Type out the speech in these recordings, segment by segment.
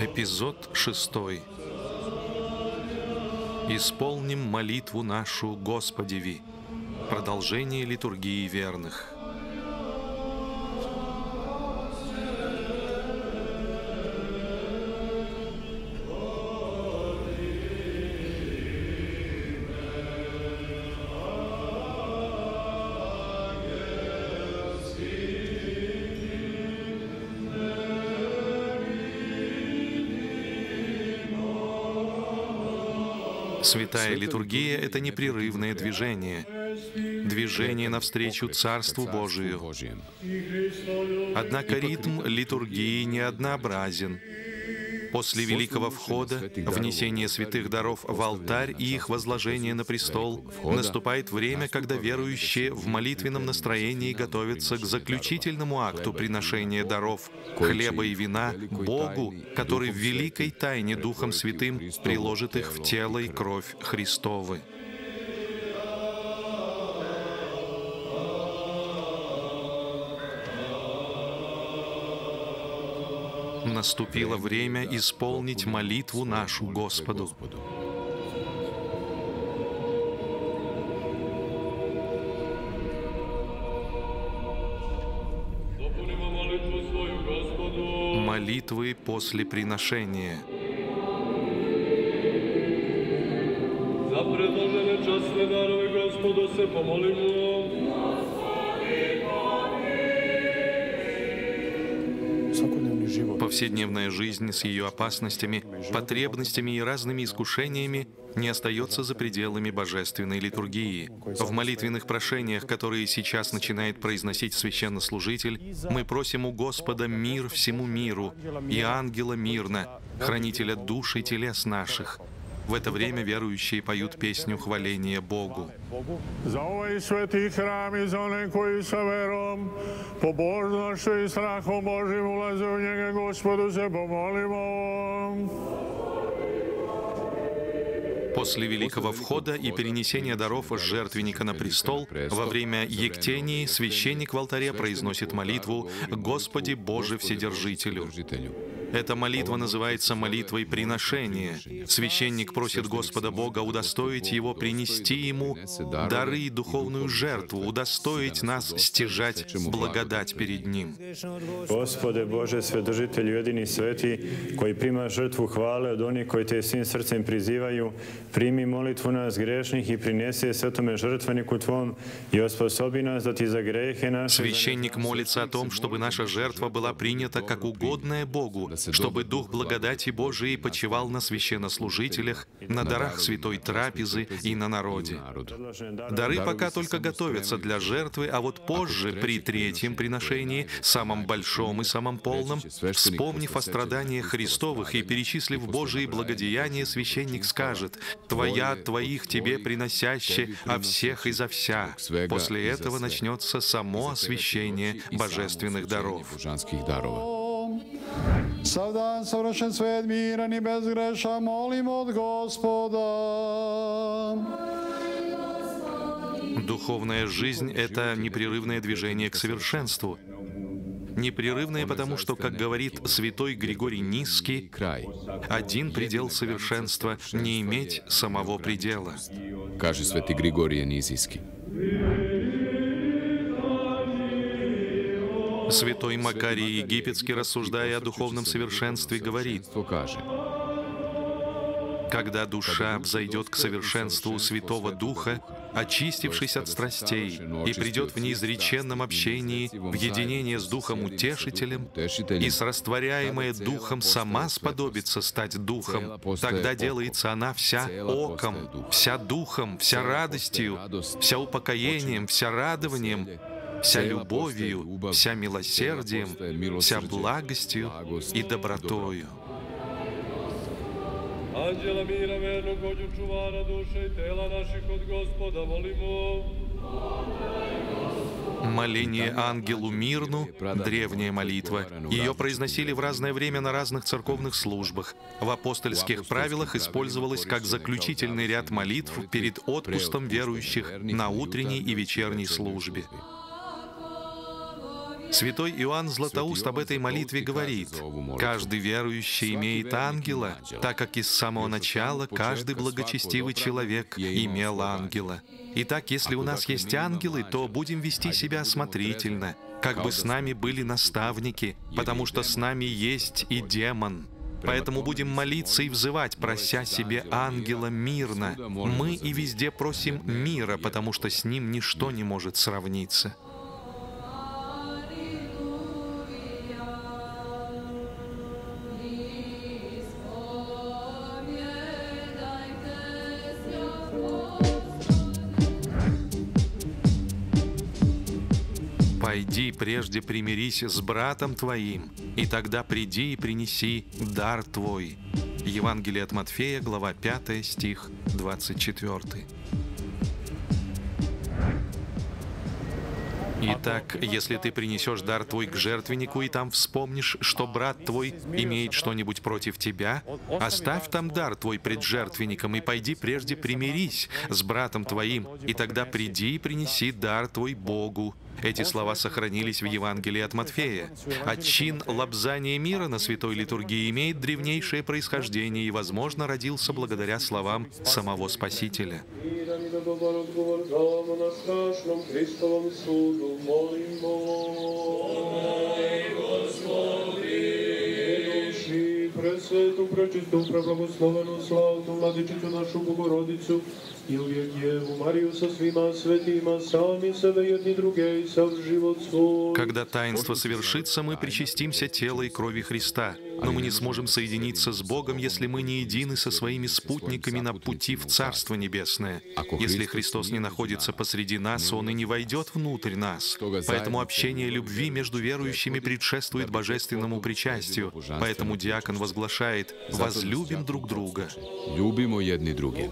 Эпизод шестой. Исполним молитву нашу Господеви. Продолжение литургии верных. Святая литургия — это непрерывное движение, движение навстречу Царству Божию. Однако ритм литургии не однообразен. После Великого Входа, внесения святых даров в алтарь и их возложение на престол, наступает время, когда верующие в молитвенном настроении готовятся к заключительному акту приношения даров хлеба и вина Богу, который в великой тайне Духом Святым приложит их в тело и кровь Христовы. Наступило время исполнить молитву нашу Господу. Молитвы после приношения. За предложене частне дарове Господу се помолимо. Повседневная жизнь с ее опасностями, потребностями и разными искушениями не остается за пределами божественной литургии. В молитвенных прошениях, которые сейчас начинает произносить священнослужитель, мы просим у Господа мир всему миру и ангела мирно, хранителя душ и телес наших, в это время верующие поют песню хваления Богу. Pobožnošću i strahom Božim ulaze u njega, Gospodu se помолимо. После Великого Входа и перенесения даров жертвенника на престол, во время Ектении священник в алтаре произносит молитву «Господи Боже Вседержителю». Эта молитва называется молитвой приношения. Священник просит Господа Бога удостоить его принести ему дары и духовную жертву, удостоить нас стяжать благодать перед Ним. Господе Боже, Сведržitelju, jedini sveti, koji prima žrtvu hvale od onih koji te svim srcem prizivaju, primi molitvu nas grešnih i prinesi svetome žrtveniku Tvom и освободи нас да Ти за грехи наши. Священник молится о том, чтобы наша жертва была принята как угодная Богу, чтобы Дух благодати Божией почивал на священнослужителях, на дарах святой трапезы и на народе. Дары пока только готовятся для жертвы, а вот позже, при третьем приношении, самом большом и самом полном, вспомнив о страданиях Христовых и перечислив Божие благодеяния, священник скажет «Твоя Твоих Тебе приносяще, а всех и за вся». После этого начнется само освящение божественных даров. Sav dan savršen svet miran i bez greša molim od Gospoda. Духовная жизнь — это непрерывное движение к совершенству. Непрерывное, потому что, как говорит святой Григорий Низкий, один предел совершенства — не иметь самого предела. Каже святой Григорий Низийский. Святой Макарий Египетский, рассуждая о духовном совершенстве, говорит, когда душа взойдет к совершенству Святого Духа, очистившись от страстей, и придет в неизреченном общении в единение с Духом Утешителем, и с растворяемая Духом сама сподобится стать Духом, тогда делается она вся оком, вся Духом, вся радостью, вся упокоением, вся радованием, вся любовью, вся милосердием, вся благостью и добротою. Anđela mira vernog vođu čuvara duše i tela naših od gospoda molimo. Моление ангелу Мирну — древняя молитва. Ее произносили в разное время на разных церковных службах. В апостольских правилах использовалась как заключительный ряд молитв перед отпуском верующих на утренней и вечерней службе. Святой Иоанн Златоуст об этой молитве говорит, «Каждый верующий имеет ангела, так как из самого начала каждый благочестивый человек имел ангела. Итак, если у нас есть ангелы, то будем вести себя осмотрительно, как бы с нами были наставники, потому что с нами есть и демон». Поэтому будем молиться и взывать, прося себе ангела мирно. Мы и везде просим мира, потому что с ним ничто не может сравниться. «Пойди прежде примирись с братом твоим, и тогда приди и принеси дар твой». Евангелие от Матфея, глава 5, стих 24. Итак, если ты принесешь дар твой к жертвеннику и там вспомнишь, что брат твой имеет что-нибудь против тебя, оставь там дар твой пред жертвенником и пойди прежде примирись с братом твоим, и тогда приди и принеси дар твой Богу, эти слова сохранились в Евангелии от Матфея. А чин лобзания мира на святой литургии имеет древнейшее происхождение и, возможно, родился благодаря словам самого Спасителя. Пресвету, пречисту, преблагословену, славну Владичицу нашу Богородицу, uvijek Jevu Mariju со svima svetima, sami sebe jedni druge и сам живот свой. Когда таинство совершится, мы причастимся тела и крови Христа, но мы не сможем соединиться с Богом, если мы не едины со своими спутниками на пути в Царство Небесное. Если Христос не находится посреди нас, Он и не войдет внутрь нас. Поэтому общение любви между верующими предшествует божественному причастию. Поэтому диакон возглашает «возлюбим друг друга». Любимо jedni druge.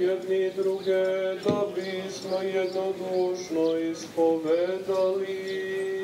jedni druge, da bismo jednodušno ispovedali.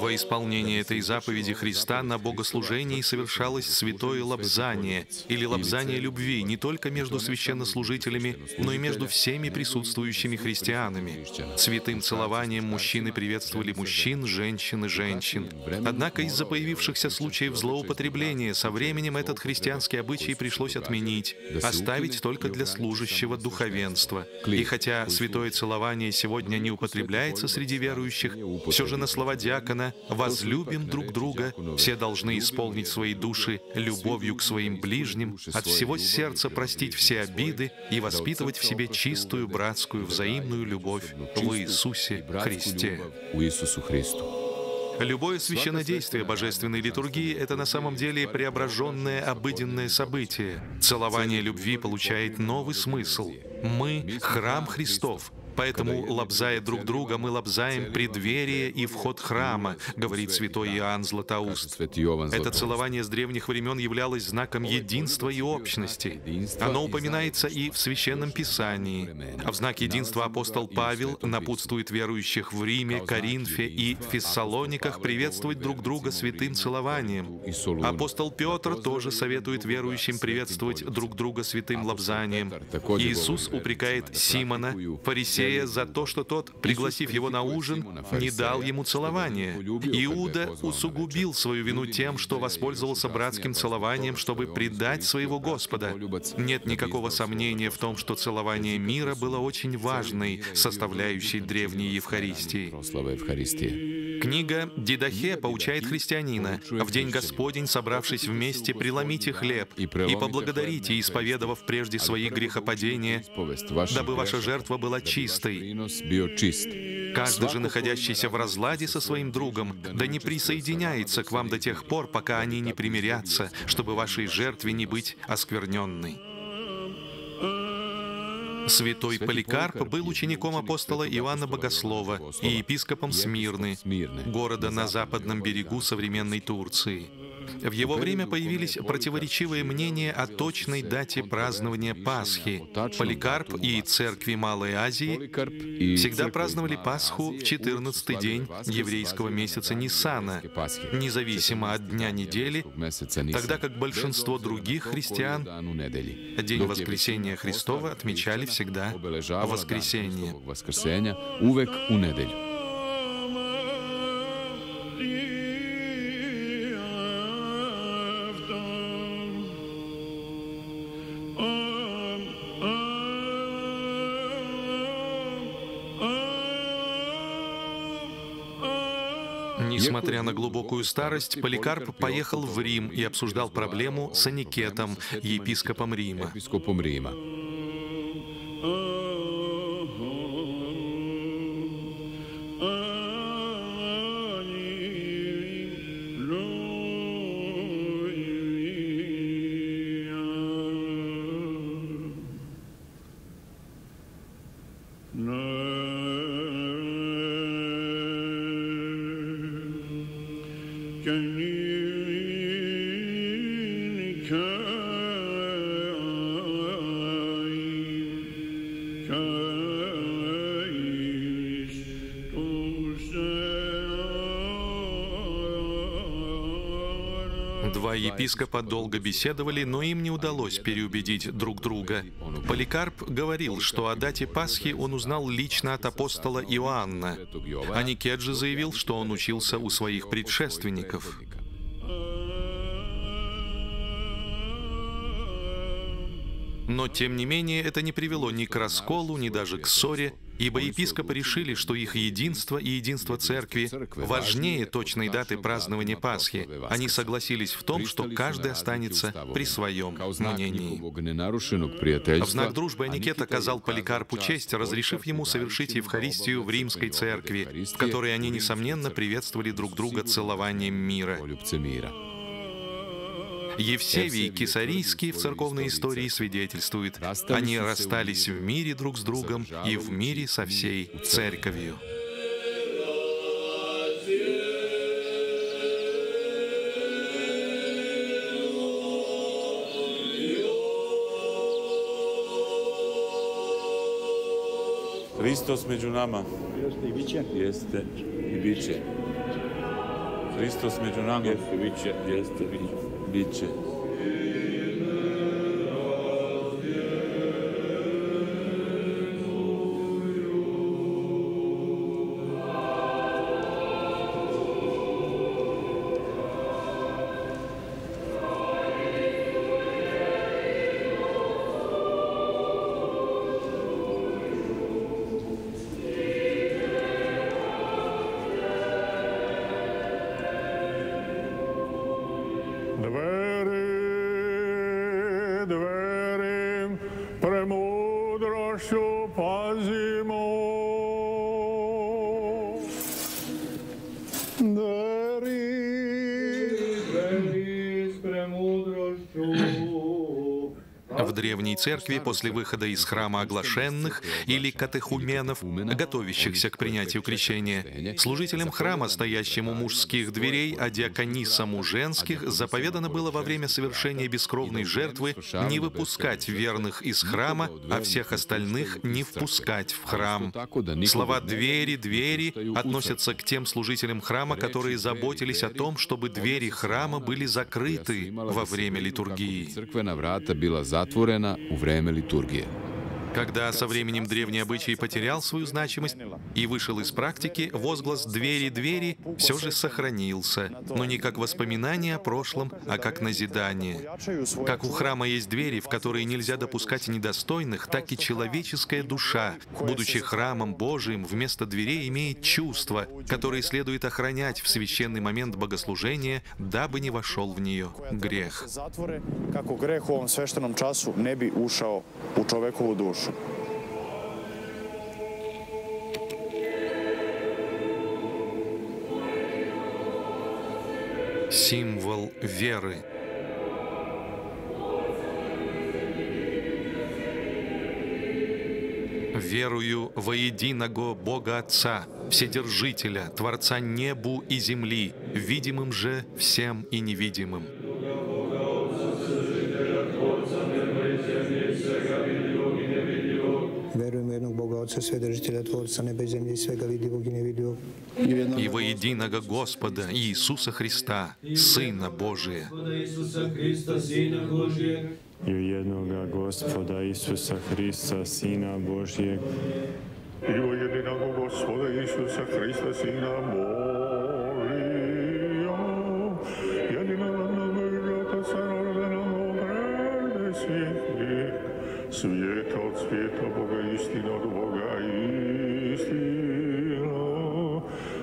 Во исполнение этой заповеди Христа на богослужении совершалось святое лобзание или лобзание любви не только между священнослужителями, но и между всеми присутствующими христианами. Святым целованием мужчины приветствовали мужчин, женщин и женщин. Однако из-за появившихся случаев злоупотребления со временем этот христианский обычай пришлось отменить, оставить только для служащего духовенства. И хотя святое целование сегодня не употребляется среди верующих, все же на слова диакона возлюбим друг друга, все должны исполнить свои души любовью к своим ближним, от всего сердца простить все обиды и воспитывать в себе чистую братскую взаимную любовь в Иисусе Христе. Любое священнодействие божественной литургии — это на самом деле преображенное обыденное событие. Целование любви получает новый смысл. Мы — храм Христов, Поэтому, лобзая друг друга, мы лобзаем преддверие и вход храма, говорит святой Иоанн Златоуст. Это целование с древних времен являлось знаком единства и общности. Оно упоминается и в Священном Писании. А в знак единства апостол Павел напутствует верующих в Риме, Коринфе и Фессалониках приветствовать друг друга святым целованием. Апостол Петр тоже советует верующим приветствовать друг друга святым лобзанием. Иисус упрекает Симона, фарисея, Моисея за то, что тот, пригласив его на ужин, не дал ему целования. Иуда усугубил свою вину тем, что воспользовался братским целованием, чтобы предать своего Господа. Нет никакого сомнения в том, что целование мира было очень важной составляющей древней Евхаристии. Книга Дидахе поучает христианина. в день Господень, собравшись вместе, преломите хлеб и поблагодарите, исповедовав прежде свои грехопадения, дабы ваша жертва была чистой. Каждый же, находящийся в разладе со своим другом, да не присоединяется к вам до тех пор, пока они не примирятся, чтобы вашей жертве не быть оскверненной. Святой Поликарп был учеником апостола Иоанна Богослова и епископом Смирны, города на западном берегу современной Турции. В его время появились противоречивые мнения о точной дате празднования Пасхи. Поликарп и церкви Малой Азии всегда праздновали Пасху в 14 день еврейского месяца Ниссана, независимо от дня недели, тогда как большинство других христиан День Воскресения Христова отмечали всегда в воскресенье. Несмотря на глубокую старость, Поликарп поехал в Рим и обсуждал проблему с Аникетом, епископом Рима. Епископа долго беседовали, но им не удалось переубедить друг друга. Поликарп говорил, что о дате Пасхи он узнал лично от апостола Иоанна. А Никет же заявил, что он учился у своих предшественников. Но, тем не менее, это не привело ни к расколу, ни даже к ссоре, ибо епископы решили, что их единство и единство церкви важнее точной даты празднования Пасхи. Они согласились в том, что каждый останется при своем мнении. В знак дружбы Аникет оказал Поликарпу честь, разрешив ему совершить Евхаристию в римской церкви, в которой они, несомненно, приветствовали друг друга целованием мира. Евсевий Кесарийский в церковной истории свидетельствует, они расстались в мире друг с другом и в мире со всей церковью. Hristos među nama. Jeste i biće. Jeste i biće. Hristos među nama. Jeste, biće. Jeste, biće. Biće. budget В древней церкви после выхода из храма оглашенных или катехуменов, готовящихся к принятию крещения, служителям храма, стоящим у мужских дверей, а диаконисам у женских, заповедано было во время совершения бескровной жертвы не выпускать верных из храма, а всех остальных не впускать в храм. Слова «двери», «двери» относятся к тем служителям храма, которые заботились о том, чтобы двери храма были закрыты во время литургии. otvorena u vreme liturgije. Когда со временем древний обычай потерял свою значимость и вышел из практики, возглас «двери-двери» все же сохранился, но не как воспоминание о прошлом, а как назидание. Как у храма есть двери, в которые нельзя допускать недостойных, так и человеческая душа, будучи храмом Божиим, вместо дверей имеет чувства, которые следует охранять в священный момент богослужения, дабы не вошел в нее грех. zatvore kako greh u ovom sveštenom času ne bi ušao u čovekovu dušu. Символ веры. Верую во единого Бога Отца, Вседержителя, Творца небу и земли, видимым же всем и невидимым. U jednog Boga Otca, Svedržitelja, Tvorca neba i zemlje i svega vidljivog i nevidljivog. И во единого Господа Иисуса Христа, Сына Божия, i u jednoga gospoda Isusa Hrista, Sina Božijeg, I u jedinog gospoda Isusa Hrista, Sina Božija, istina,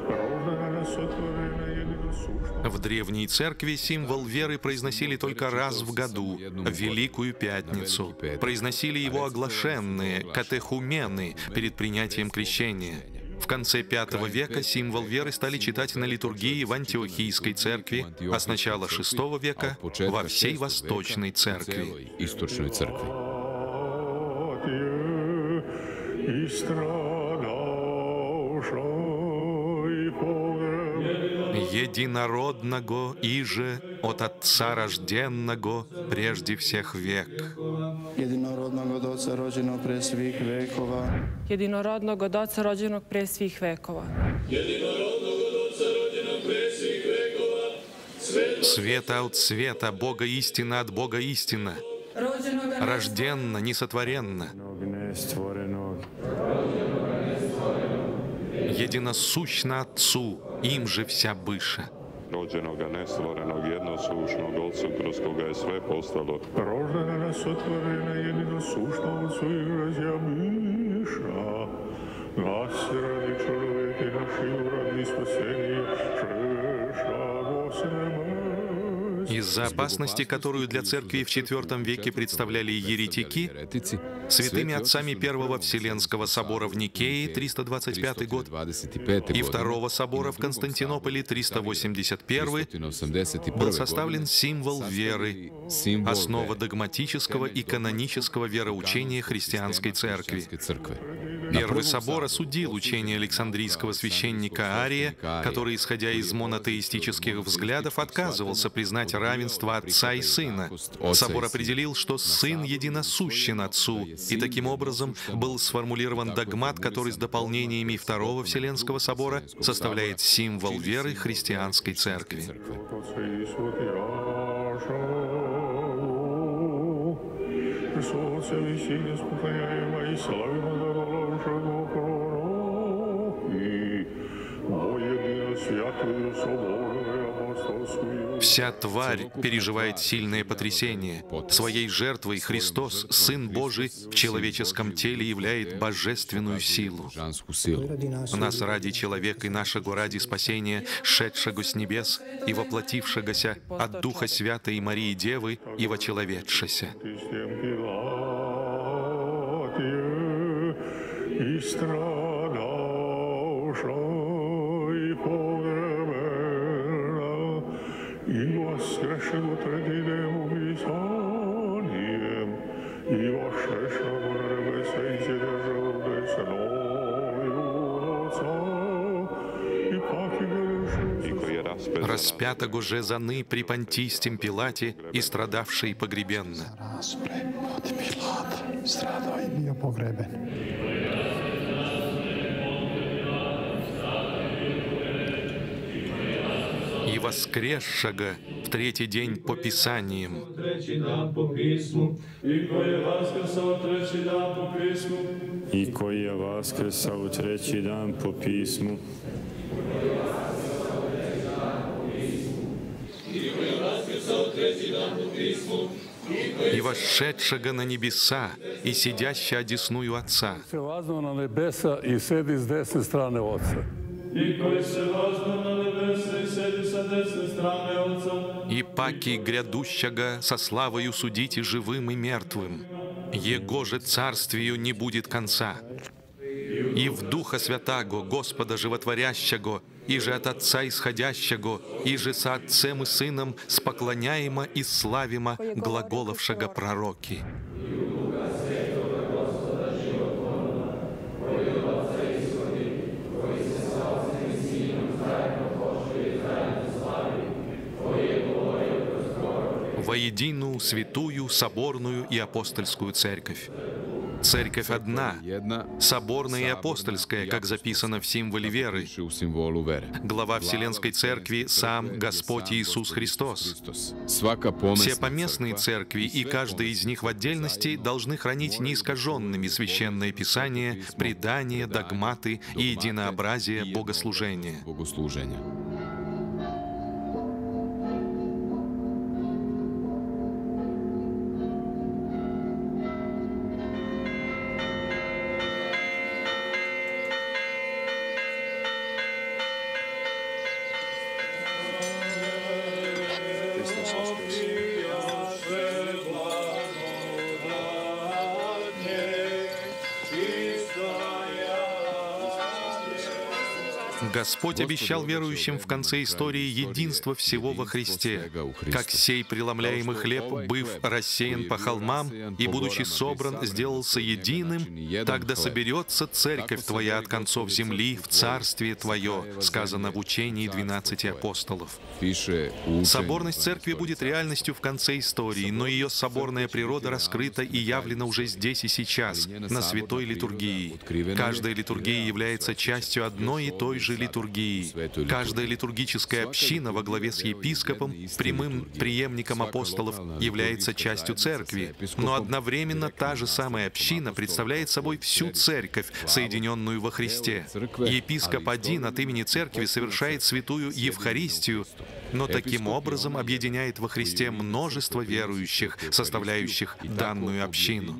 rođena nas otvorena jedino sušta. В древней церкви символ веры произносили только раз в году, в Великую Пятницу. Произносили его оглашенные, катехумены, перед принятием крещения. В конце V века символ веры стали читать на литургии в Антиохийской церкви, а с начала VI века во всей Восточной церкви. Единородного иже от Отца рожденного прежде всех век. Oca rođenog pre svih vekova. jedinorodnog od Oca rođenog pre svih vekova. Света от света, Бога истина от Бога истина. Рожденно, несотворенно. nestvorenog, Единосущно Отцу, им же вся быша. rođenoga, nestvorenog, jednosušnog Otcu kroz koga je sve postalo. Rođena nas otvorena jedino sušta Otcu i razja miša. Nas radi čovjek i naši radi spasenje, Из-за опасности, которую для церкви в IV веке представляли еретики, святыми отцами Первого Вселенского собора в Никее 325 год 25. и Второго собора в Константинополе 381 381. был составлен символ веры, основа догматического и канонического вероучения. Христианской церкви. Первый собор осудил учение Александрийского священника Ария, который, исходя из монотеистических взглядов, отказывался признать равенство Отца и Сына. Собор определил, что Сын единосущен Отцу, и таким образом был сформулирован догмат, который с дополнениями Второго Вселенского собора составляет символ веры христианской церкви. И святую апостольскую. Вся тварь переживает сильное потрясение. Своей жертвой Христос, Сын Божий, в человеческом теле являет божественную силу. Нас ради человека и нашего ради спасения, шедшего с небес и воплотившегося от Духа Святой Марии Девы и Пилатие и страдавша и воскресшего третьим Писанием и и сидящего десною и паки I koji je raspet Распятого же заны при Понтистем Пилате и страдавший погребенно. И воскресшего в третий день по Писаниям. koji je vaskrsao u treći dan po pismu, и вошедшего на небеса, и сидящего одесную Отца, se и паки грядущего со славою судите живым и мертвым. Его же царствию не будет конца. И в Духа Святаго, Господа Животворящего, и же от Отца исходящего, и же со Отцем и Сыном споклоняемо и славимо глаголовшего пророки. Единую, святую, соборную и апостольскую церковь. Церковь одна, соборная и апостольская, как записано в символе веры. Глава Вселенской Церкви — сам Господь Иисус Христос. Все поместные церкви и каждая из них в отдельности должны хранить неискаженными Священное Писание, предания, догматы и единообразие богослужения. Господь обещал верующим в конце истории единство всего во Христе, как сей преломляемый хлеб, быв рассеян по холмам и, будучи собран, сделался единым, тогда соберется церковь Твоя от концов земли в Царствие Твое, сказано в учении 12 апостолов. Соборность церкви будет реальностью в конце истории, но ее соборная природа раскрыта и явлена уже здесь и сейчас, на святой литургии. Каждая литургия является частью одной и той же литургии. Каждая литургическая община во главе с епископом, прямым преемником апостолов, является частью церкви, но одновременно та же самая община представляет собой всю церковь, соединенную во Христе. Епископ один от имени церкви совершает святую Евхаристию, но таким образом объединяет во Христе множество верующих, составляющих данную общину.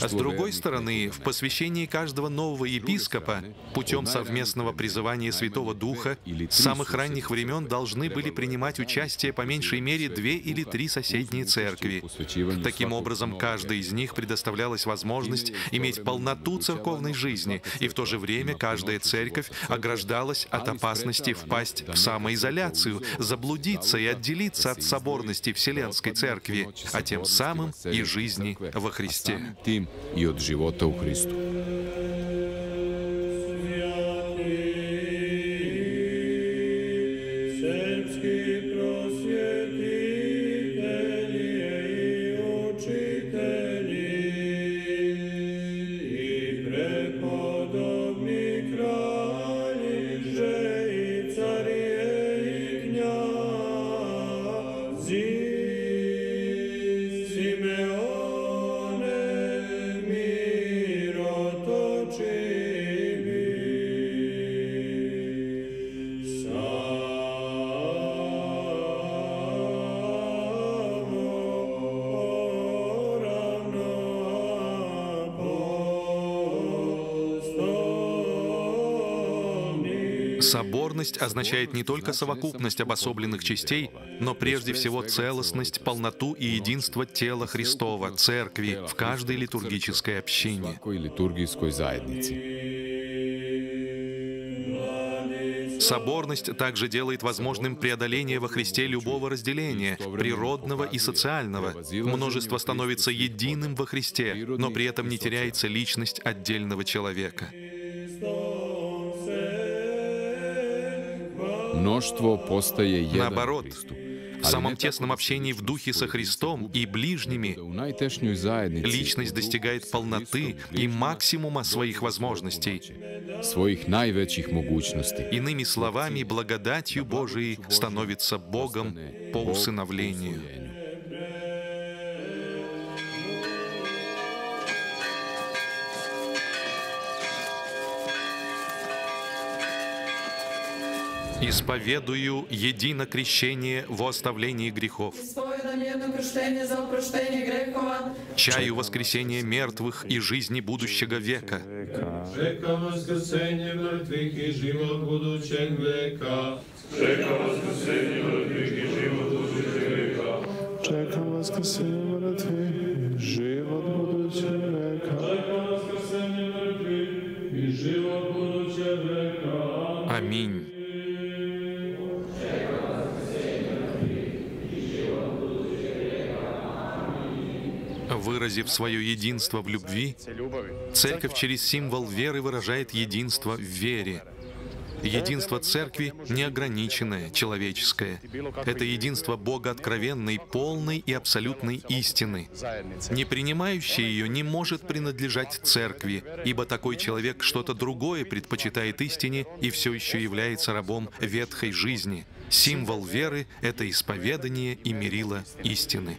А с другой стороны, в посвящении каждого нового епископа путем совместного призывания Святого Духа с самых ранних времен должны были принимать участие по меньшей мере две или три соседние церкви. Таким образом, каждой из них предоставлялась возможность иметь полноту церковной жизни, и в то же время каждая церковь ограждалась от опасности впасть в самоизоляцию, заблудиться и отделиться от соборности Вселенской Церкви, а тем самым и жизни во Христе. Соборность означает не только совокупность обособленных частей, но прежде всего целостность, полноту и единство тела Христова, Церкви, в каждой литургической общине. Соборность также делает возможным преодоление во Христе любого разделения, природного и социального. Множество становится единым во Христе, но при этом не теряется личность отдельного человека. Mnoštvo postaje jedan Наоборот, в самом тесном общении в духе со Христом и ближними личность достигает полноты и максимума своих возможностей. Своих najvećih mogućnosti. Иными словами, благодатью Божией становится Богом по усыновлению. Исповедую едино крещение во оставлении грехов. Чаю воскресения мертвых и жизни будущего века. Čekam vaskrsenje Выразив свое единство в любви, Церковь через символ веры выражает единство в вере. Единство Церкви неограниченное, человеческое. Это единство Бога откровенной, полной и абсолютной истины. Не принимающий ее не может принадлежать Церкви, ибо такой человек что-то другое предпочитает истине и все еще является рабом ветхой жизни. Символ веры — это исповедание и мерило истины.